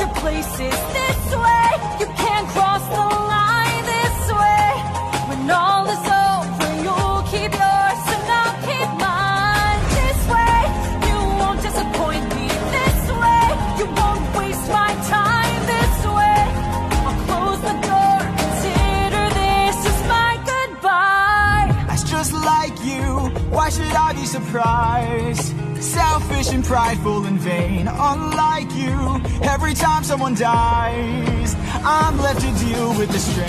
your places this way. You can't cross the line this way. When all is over, you'll keep yours and I'll keep mine this way. You won't disappoint me this way. You won't waste my time this way. I'll close the door. Consider this as my goodbye. That's just like you. Why should I be surprised? Selfish and prideful and vain, unlike you. Every time someone dies, I'm left to deal with the strain.